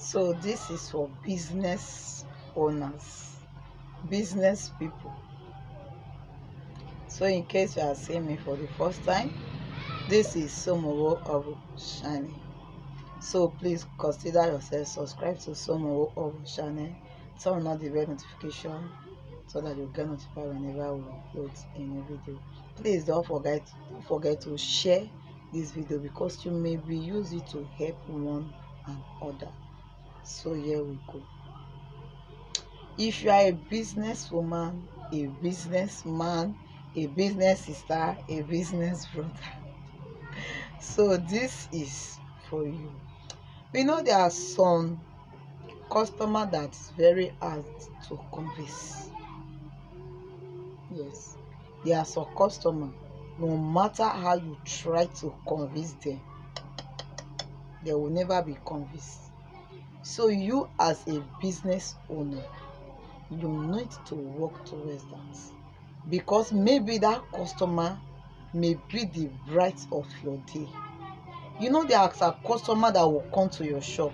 so this is for business owners business people. So in case you are seeing me for the first time this is somowo of Shani so please consider yourself subscribe to somowo of Shani turn on the bell notification so that you get notified whenever we upload a new video. Please don't forget don't forget to share this video because you may be use it to help one and other so here we go. If you are a businesswoman a businessman a business sister a business brother so this is for you. We know there are some customer that is very hard to convince. Yes there are some customer no matter how you try to convince them they will never be convinced so you as a business owner you need to work towards that. Because maybe that customer may be the bright of your day. You know there are customer that will come to your shop.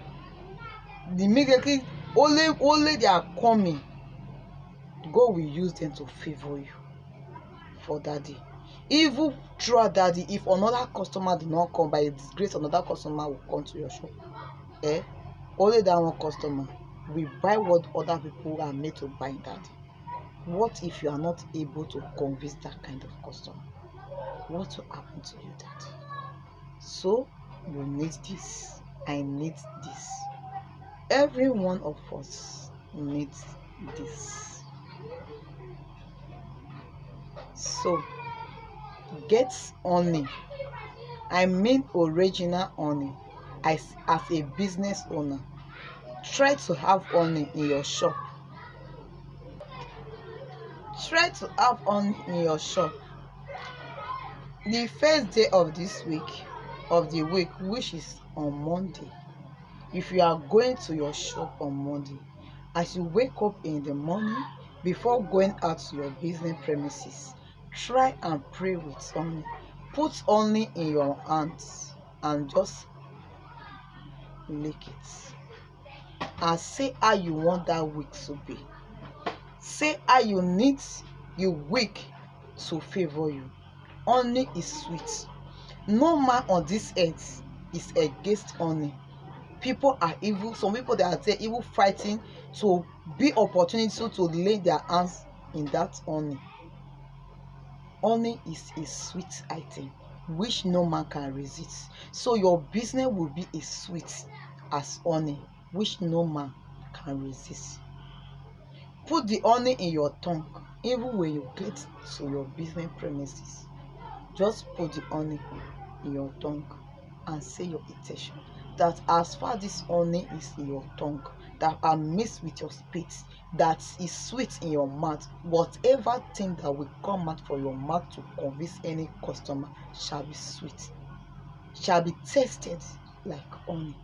Immediately only only they are coming god will use them to favour you for that day. Even throughout that day if another customer did not come by his grace another customer will come to your shop. Eh only that one customer will buy what other people are made to buy that. What if you are not able to convince that kind of customer? What will happen to you that so you need this. I need this. Every one of us needs this. So get honey. I mean original honey as as a business owner try to have honey in your shop. Try to have honey in your shop. The first day of this week of the week which is on monday if you are going to your shop on monday as you wake up in the morning before going out to your business premises try and pray with honey. Put honey in your hands and just lick it. And say how you want that week to be. Say how you need your week to favour you. Honey is sweet. No man on this earth is against honey. People are evil. Some people they are there even fighting to be opportunity to lay their hands in that honey. Honey is a sweet item which no man can resist. So your business will be as sweet as honey which no man can resist. Put the honey in your tongue even when you get to your business premises. Just put the honey in your tongue and say your intention that as far this honey is in your tongue that are mixed with your spit that is sweet in your mouth whatever thing that will come out from your mouth to convince any customer shall be sweet shall be tasted like honey.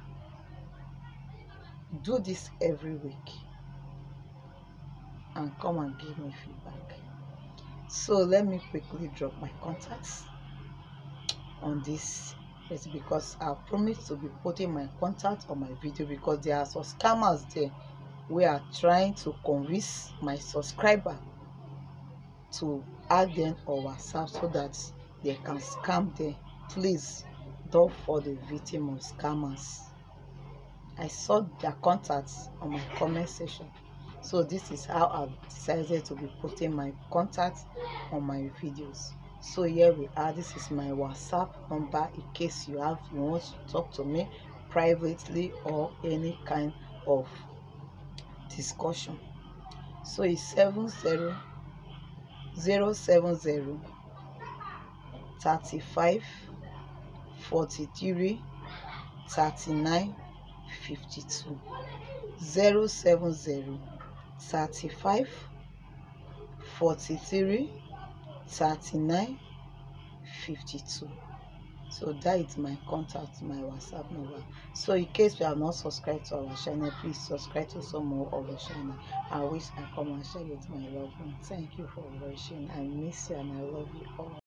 Do this every week and come and give me feedback. So let me quickly drop my contacts on this it's because I promised to be putting my contact on my video because there are some scammers there we are trying to convince my subscriber to add them on WhatsApp so that they can scam them. Please don't fall the victim of scammers. I saw their contacts on my comment section. So this is how I've decided to be putting my contacts on my videos so here we are this is my whatsapp number in case you have you want to talk to me privately or any kind of discussion. So it's seven zero zero seven zero thirty-five forty-three thirty-nine fifty-two. Zero seven zero thirty-five forty-three 39 52 so that is my contact my whatsapp number. So in case you are not subscribed to our channel please subscribe to some more of our channel. I wish i come and share with my loved one thank you for watching. I miss you and i love you all.